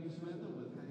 Craig Smith with